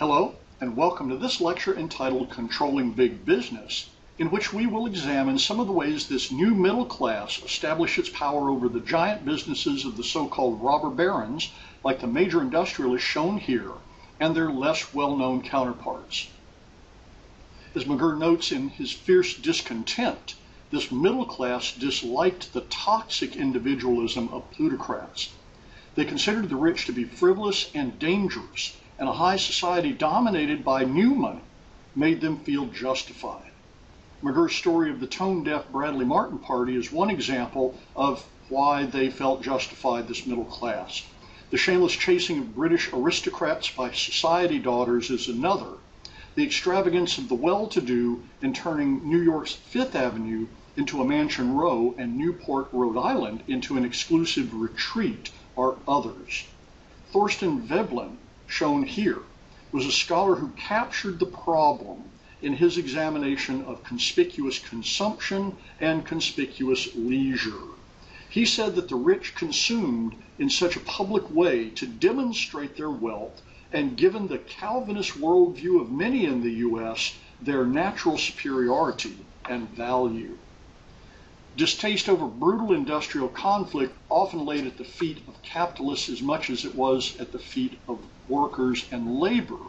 Hello, and welcome to this lecture entitled Controlling Big Business, in which we will examine some of the ways this new middle class established its power over the giant businesses of the so-called robber barons, like the major industrialists shown here, and their less well-known counterparts. As McGerr notes in his fierce discontent, this middle class disliked the toxic individualism of plutocrats. They considered the rich to be frivolous and dangerous, and a high society dominated by new money made them feel justified. McGerr's story of the tone-deaf Bradley Martin Party is one example of why they felt justified, this middle class. The shameless chasing of British aristocrats by society daughters is another. The extravagance of the well-to-do in turning New York's Fifth Avenue into a Mansion Row and Newport, Rhode Island into an exclusive retreat are others. Thorstein Veblen, shown here, was a scholar who captured the problem in his examination of conspicuous consumption and conspicuous leisure. He said that the rich consumed in such a public way to demonstrate their wealth, and given the Calvinist worldview of many in the U.S., their natural superiority and value. Distaste over brutal industrial conflict often laid at the feet of capitalists as much as it was at the feet of workers and labor,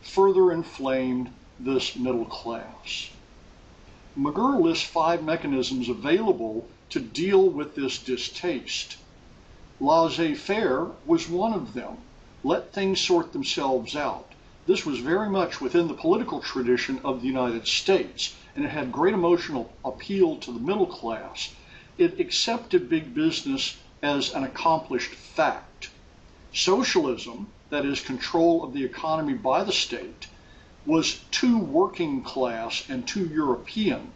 further inflamed this middle class. McGerr lists five mechanisms available to deal with this distaste. Laissez-faire was one of them. Let things sort themselves out. This was very much within the political tradition of the United States, and it had great emotional appeal to the middle class. It accepted big business as an accomplished fact. Socialism, that is, control of the economy by the state, was too working class and too European.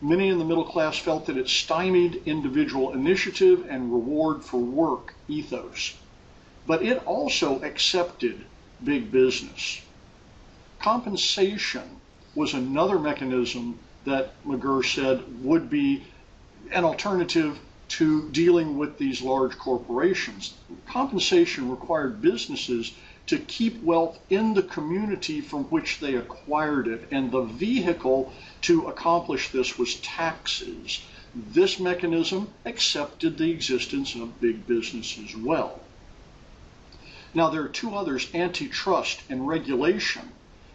Many in the middle class felt that it stymied individual initiative and reward for work ethos. But it also accepted big business. Compensation was another mechanism that McGerr said would be an alternative to dealing with these large corporations. Compensation required businesses to keep wealth in the community from which they acquired it, and the vehicle to accomplish this was taxes. This mechanism accepted the existence of big business as well. Now, there are two others, antitrust and regulation,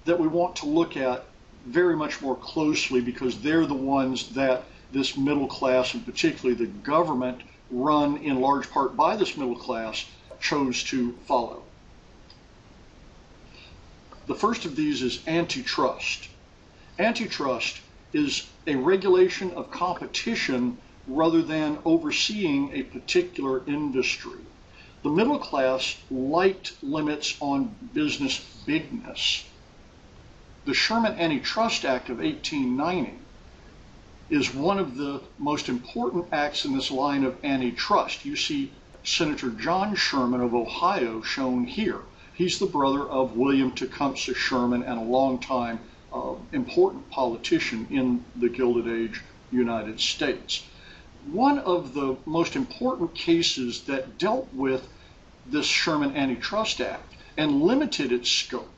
that we want to look at very much more closely because they're the ones that this middle class, and particularly the government run in large part by this middle class, chose to follow. The first of these is antitrust. Antitrust is a regulation of competition rather than overseeing a particular industry. The middle class liked limits on business bigness. The Sherman Antitrust Act of 1890 is one of the most important acts in this line of antitrust. You see Senator John Sherman of Ohio shown here. He's the brother of William Tecumseh Sherman and a longtime uh, important politician in the Gilded Age United States. One of the most important cases that dealt with this Sherman Antitrust Act and limited its scope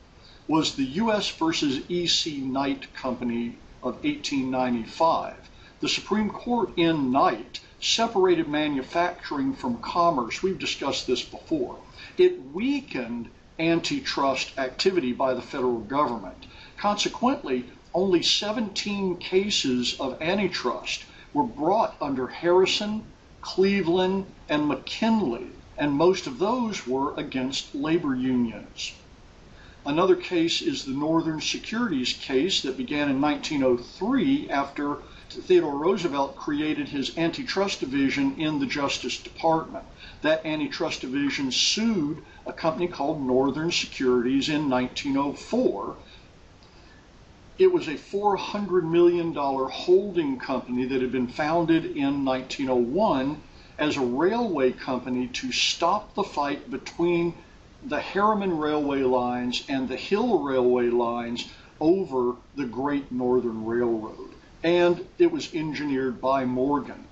was the U.S. versus E.C. Knight Company of 1895. The Supreme Court in Knight separated manufacturing from commerce. We've discussed this before. It weakened antitrust activity by the federal government. Consequently, only 17 cases of antitrust were brought under Harrison, Cleveland, and McKinley, and most of those were against labor unions. Another case is the Northern Securities case that began in 1903 after Theodore Roosevelt created his antitrust division in the Justice Department. That antitrust division sued a company called Northern Securities in 1904. It was a $400 million holding company that had been founded in 1901 as a railway company to stop the fight between the Harriman Railway lines and the Hill Railway lines over the Great Northern Railroad. And it was engineered by Morgan.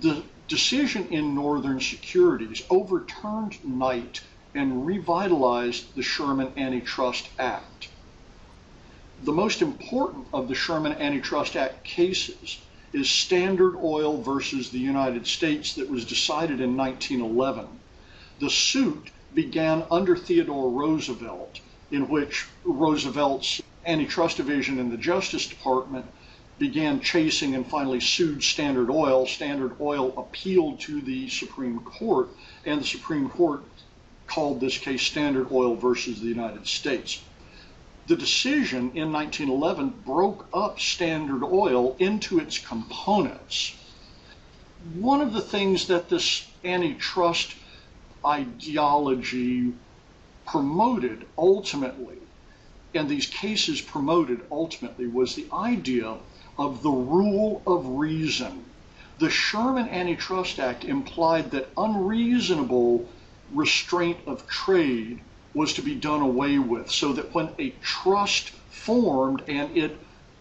The decision in Northern Securities overturned Knight and revitalized the Sherman Antitrust Act. The most important of the Sherman Antitrust Act cases is Standard Oil versus the United States that was decided in 1911. The suit began under Theodore Roosevelt, in which Roosevelt's antitrust division in the Justice Department began chasing and finally sued Standard Oil. Standard Oil appealed to the Supreme Court, and the Supreme Court called this case Standard Oil versus the United States. The decision in 1911 broke up Standard Oil into its components. One of the things that this antitrust ideology promoted ultimately, and these cases promoted ultimately, was the idea of the rule of reason. The Sherman Antitrust Act implied that unreasonable restraint of trade was to be done away with, so that when a trust formed and it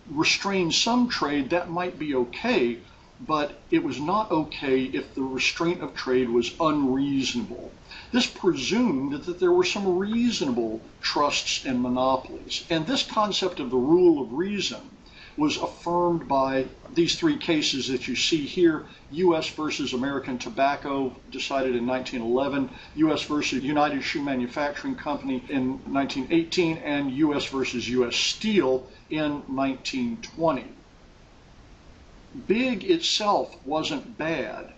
restrained some trade, that might be okay, but it was not okay if the restraint of trade was unreasonable. This presumed that there were some reasonable trusts and monopolies. And this concept of the rule of reason was affirmed by these three cases that you see here U.S. versus American Tobacco, decided in 1911, U.S. versus United Shoe Manufacturing Company in 1918, and U.S. versus U.S. Steel in 1920. Big itself wasn't bad,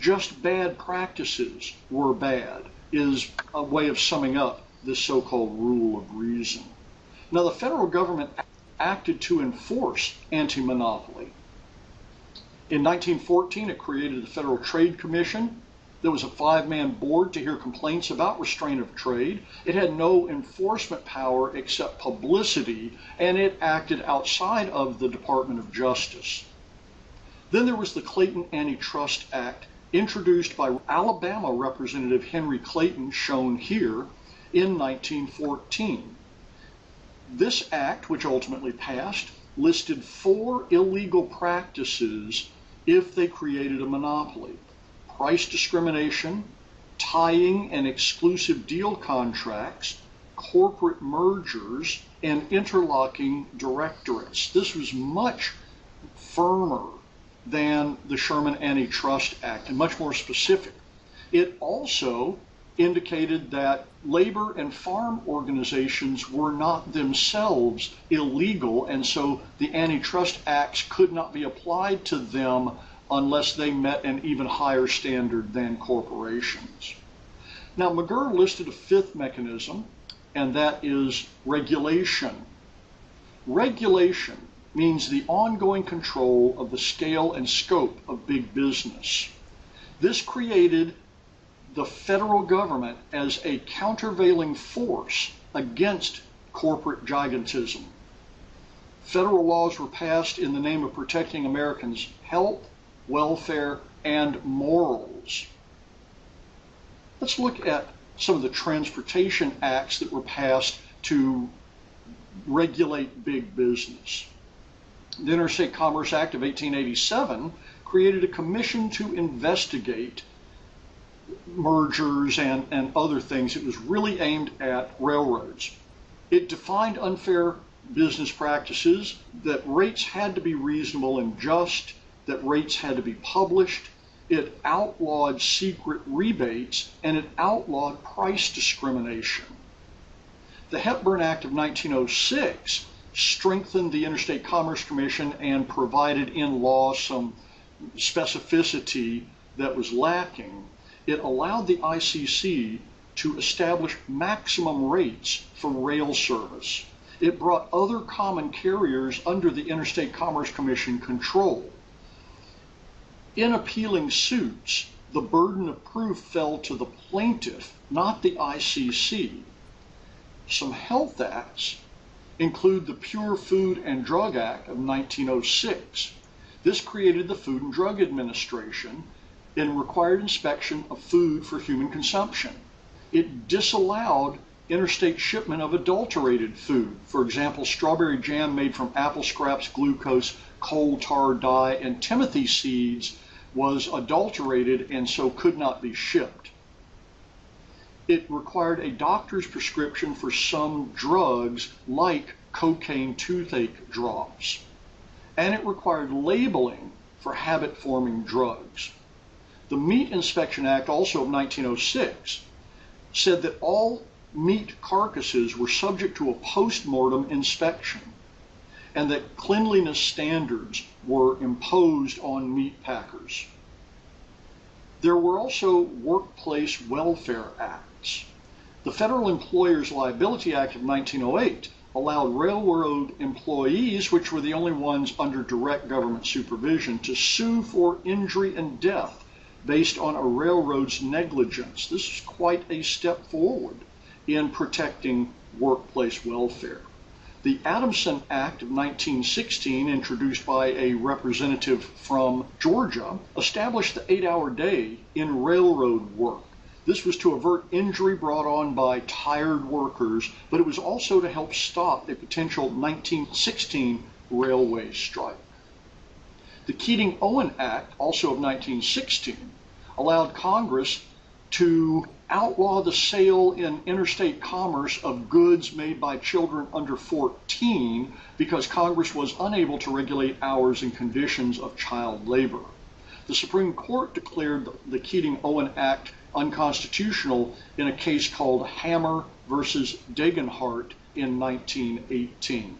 just bad practices were bad, is a way of summing up this so called rule of reason. Now, the federal government acted to enforce anti monopoly. In 1914, it created the Federal Trade Commission. There was a five man board to hear complaints about restraint of trade. It had no enforcement power except publicity, and it acted outside of the Department of Justice. Then there was the Clayton Antitrust Act, introduced by Alabama Representative Henry Clayton, shown here, in 1914. This act, which ultimately passed, listed four illegal practices if they created a monopoly price discrimination, tying and exclusive deal contracts, corporate mergers, and interlocking directorates. This was much firmer than the Sherman Antitrust Act and much more specific. It also indicated that labor and farm organizations were not themselves illegal, and so the antitrust acts could not be applied to them unless they met an even higher standard than corporations. Now, McGerr listed a fifth mechanism, and that is regulation. Regulation means the ongoing control of the scale and scope of big business. This created the federal government as a countervailing force against corporate gigantism. Federal laws were passed in the name of protecting Americans' health, welfare, and morals. Let's look at some of the transportation acts that were passed to regulate big business. The Interstate Commerce Act of 1887 created a commission to investigate mergers and, and other things. It was really aimed at railroads. It defined unfair business practices, that rates had to be reasonable and just, that rates had to be published. It outlawed secret rebates and it outlawed price discrimination. The Hepburn Act of 1906 strengthened the Interstate Commerce Commission and provided in law some specificity that was lacking it allowed the ICC to establish maximum rates for rail service. It brought other common carriers under the Interstate Commerce Commission control. In appealing suits, the burden of proof fell to the plaintiff, not the ICC. Some health acts include the Pure Food and Drug Act of 1906. This created the Food and Drug Administration and required inspection of food for human consumption. It disallowed interstate shipment of adulterated food. For example, strawberry jam made from apple scraps, glucose, coal tar dye, and timothy seeds was adulterated and so could not be shipped. It required a doctor's prescription for some drugs like cocaine toothache drops. And it required labeling for habit forming drugs. The Meat Inspection Act, also of 1906, said that all meat carcasses were subject to a post mortem inspection and that cleanliness standards were imposed on meat packers. There were also workplace welfare acts. The Federal Employers Liability Act of 1908 allowed railroad employees, which were the only ones under direct government supervision, to sue for injury and death based on a railroad's negligence. This is quite a step forward in protecting workplace welfare. The Adamson Act of 1916, introduced by a representative from Georgia, established the eight hour day in railroad work. This was to avert injury brought on by tired workers, but it was also to help stop a potential 1916 railway strike. The Keating Owen Act, also of 1916, allowed Congress to outlaw the sale in interstate commerce of goods made by children under 14 because Congress was unable to regulate hours and conditions of child labor. The Supreme Court declared the Keating Owen Act unconstitutional in a case called Hammer versus Dagenhart in 1918.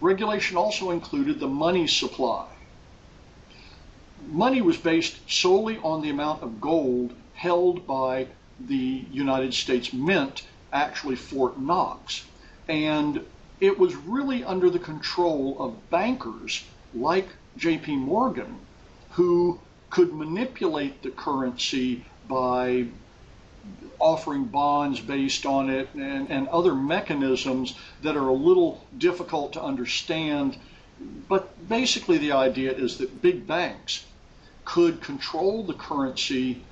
Regulation also included the money supply. Money was based solely on the amount of gold held by the United States Mint, actually Fort Knox. And it was really under the control of bankers like JP Morgan who could manipulate the currency by offering bonds based on it and, and other mechanisms that are a little difficult to understand. But basically, the idea is that big banks could control the currency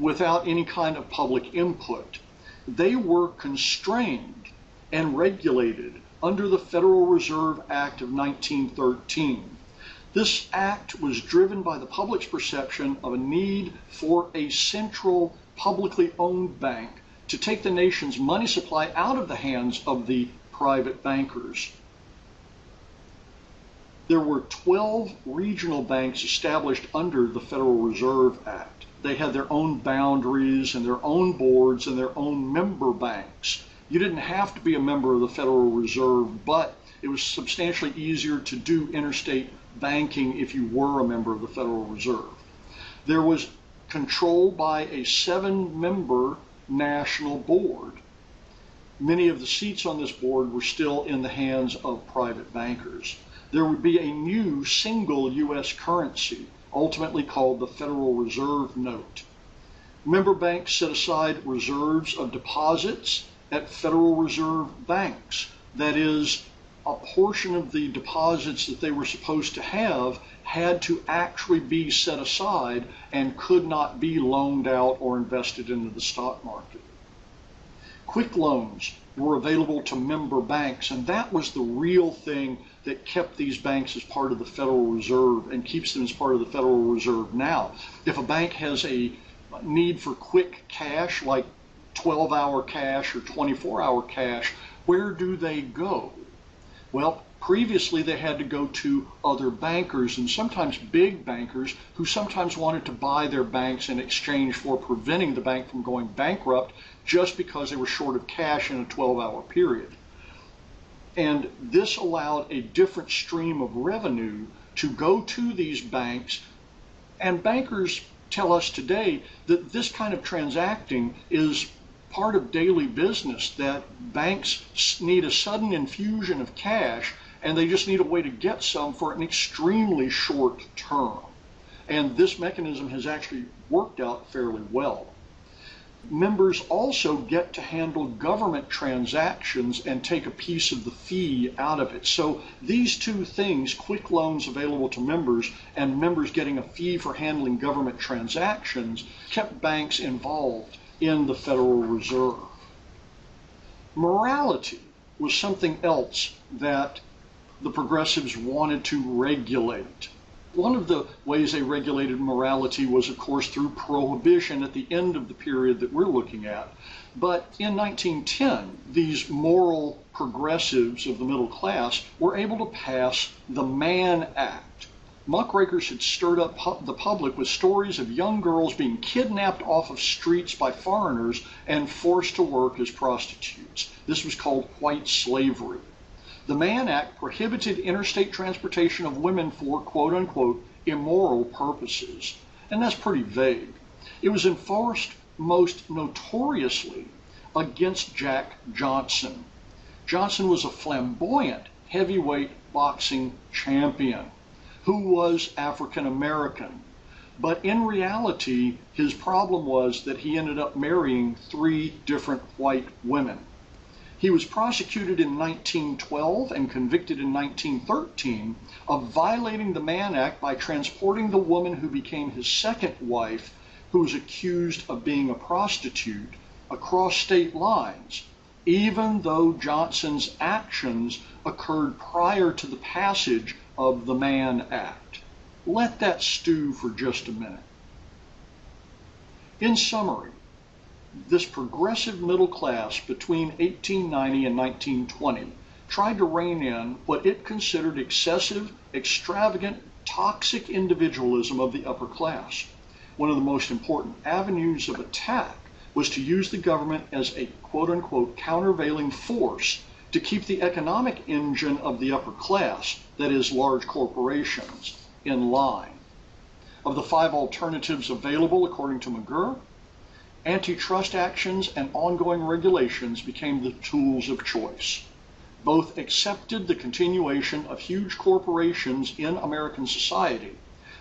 without any kind of public input. They were constrained and regulated under the Federal Reserve Act of 1913. This act was driven by the public's perception of a need for a central publicly owned bank to take the nation's money supply out of the hands of the private bankers. There were 12 regional banks established under the Federal Reserve Act they had their own boundaries and their own boards and their own member banks. You didn't have to be a member of the Federal Reserve, but it was substantially easier to do interstate banking if you were a member of the Federal Reserve. There was control by a seven member national board. Many of the seats on this board were still in the hands of private bankers. There would be a new single U.S. currency ultimately called the Federal Reserve Note. Member banks set aside reserves of deposits at Federal Reserve banks. That is, a portion of the deposits that they were supposed to have had to actually be set aside and could not be loaned out or invested into the stock market. Quick loans were available to member banks, and that was the real thing that kept these banks as part of the Federal Reserve and keeps them as part of the Federal Reserve now. If a bank has a need for quick cash, like 12 hour cash or 24 hour cash, where do they go? Well, previously they had to go to other bankers and sometimes big bankers who sometimes wanted to buy their banks in exchange for preventing the bank from going bankrupt just because they were short of cash in a 12 hour period. And this allowed a different stream of revenue to go to these banks. And bankers tell us today that this kind of transacting is part of daily business, that banks need a sudden infusion of cash and they just need a way to get some for an extremely short term. And this mechanism has actually worked out fairly well members also get to handle government transactions and take a piece of the fee out of it. So these two things, quick loans available to members and members getting a fee for handling government transactions, kept banks involved in the Federal Reserve. Morality was something else that the progressives wanted to regulate. One of the ways they regulated morality was, of course, through prohibition at the end of the period that we're looking at. But in 1910, these moral progressives of the middle class were able to pass the Mann Act. Muckrakers had stirred up pu- the public with stories of young girls being kidnapped off of streets by foreigners and forced to work as prostitutes. This was called white slavery. The Mann Act prohibited interstate transportation of women for quote unquote immoral purposes. And that's pretty vague. It was enforced most notoriously against Jack Johnson. Johnson was a flamboyant heavyweight boxing champion who was African American. But in reality, his problem was that he ended up marrying three different white women. He was prosecuted in 1912 and convicted in 1913 of violating the Mann Act by transporting the woman who became his second wife, who was accused of being a prostitute, across state lines, even though Johnson's actions occurred prior to the passage of the Mann Act. Let that stew for just a minute. In summary, this progressive middle class between 1890 and 1920 tried to rein in what it considered excessive, extravagant, toxic individualism of the upper class. One of the most important avenues of attack was to use the government as a quote unquote countervailing force to keep the economic engine of the upper class, that is, large corporations, in line. Of the five alternatives available, according to McGerr, antitrust actions and ongoing regulations became the tools of choice. Both accepted the continuation of huge corporations in American society,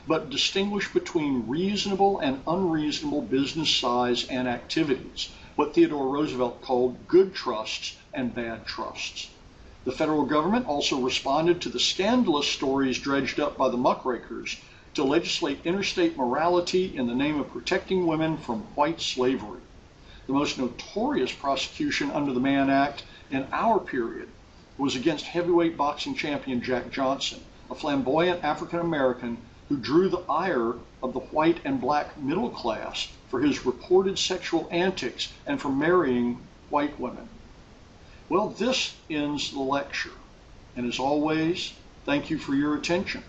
but distinguished between reasonable and unreasonable business size and activities, what Theodore Roosevelt called good trusts and bad trusts. The federal government also responded to the scandalous stories dredged up by the muckrakers to legislate interstate morality in the name of protecting women from white slavery. The most notorious prosecution under the Mann Act in our period was against heavyweight boxing champion Jack Johnson, a flamboyant African American who drew the ire of the white and black middle class for his reported sexual antics and for marrying white women. Well, this ends the lecture. And as always, thank you for your attention.